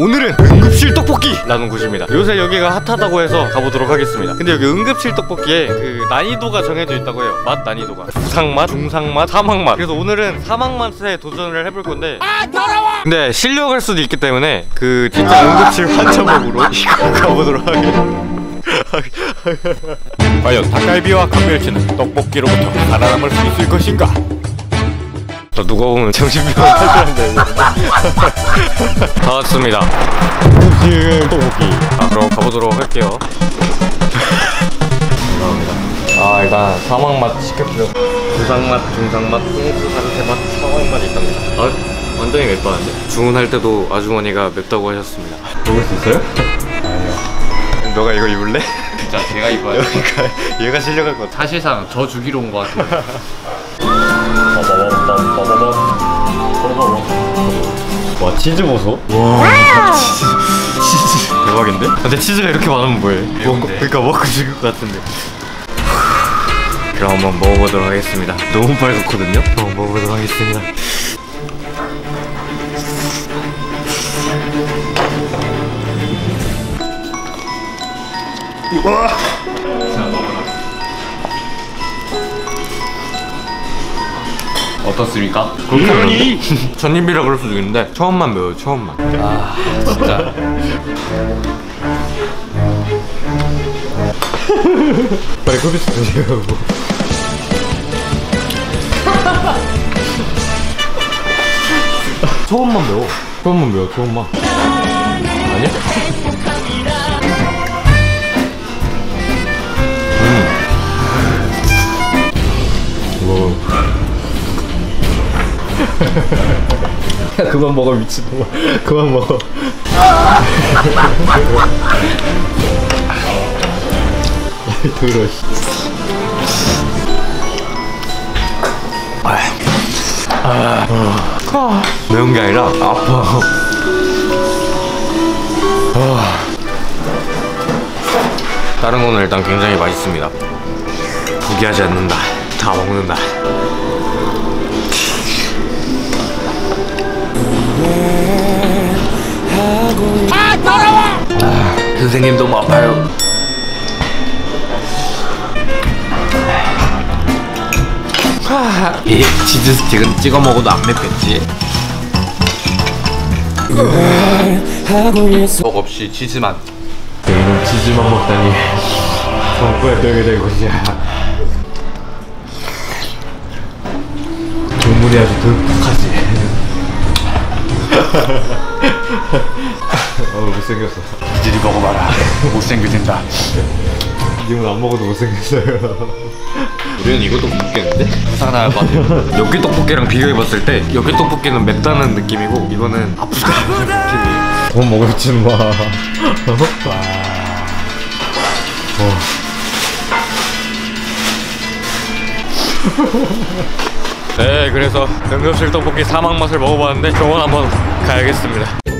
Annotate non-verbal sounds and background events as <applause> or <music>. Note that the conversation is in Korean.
오늘은 응급실 떡볶이라는 곳입니다. 요새 여기가 핫하다고 해서 가보도록 하겠습니다. 근데 여기 응급실 떡볶이에 그 난이도가 정해져 있다고 해요. 맛 난이도가. 부상맛, 중상맛, 사막맛. 그래서 오늘은 사막맛에 도전을 해볼 건데. 아 더러워! 근데 실력할 수도 있기 때문에 그 진짜 응급실 <laughs> 환자복으로 이거 가보도록 하겠습니다. 과연 닭갈비와 감멸치는 떡볶이로부터 살아남을 수 있을 것인가? 저 누가 보면 정신병원 탈출한다 이거 다 왔습니다. 지금 떡볶이 아 그럼 가보도록 할게요. 감사합니다. 아 일단 사막맛 시켰고요 부상맛, 중상맛, 홍수 산세맛, 사막맛이 있답니다. 아 완전히 맵다는데? 주문할 때도 아주머니가 맵다고 하셨습니다. 먹을 수 있어요? 아니요. 너가 이거 입을래? 진짜 제가 입어요. 그러니까 <laughs> 얘가 실력할 것 같아. 사실상 저 죽이러 온 것 같아요. <laughs> 치즈 보소? 와 치즈 치즈 대박인데? 근데 치즈가 이렇게 많으면 뭐해? 먹고, 그러니까 먹고 죽을 것 같은데 그럼 한번 먹어보도록 하겠습니다 너무 빨갛거든요? 한번 먹어보도록 하겠습니다 어떻습니까? 그러니 전입이라 그럴 수도 있는데 처음만 매워요 처음만. 아 진짜. <laughs> 빨리 컵비스 드세요. <laughs> 처음만 매워. 처음만 매워 처음만. 아니야? <laughs> 그만 먹어 미친놈아. <laughs> 그만 먹어. <laughs> 들어 매운 게 아니라 아파. 아. 다른 거는 일단 굉장히 맛있습니다. 포기하지 않는다. 다 먹는다 선생님 너무 아파요 이 치즈 스틱은 찍어 먹어도 안 맵겠지? 속 없이 치즈만. 이놈 치즈만 먹다니 정부에 병이 될 것이야 국물이 아주 덜컥하지 <laughs> 어우 못생겼어 이들이 먹어봐라 못생겨진다 님은 안 먹어도 못생겼어요 우리는 이것도 못 먹겠는데? 나갈 것 같아요. 여기 떡볶이랑 비교해봤을 때 여기 떡볶이는 맵다는 느낌이고 이거는 아프다는 느낌이 더 먹을 줄 마. 네, 그래서 응급실 떡볶이 사막 맛을 먹어봤는데 병원 한번 가야겠습니다.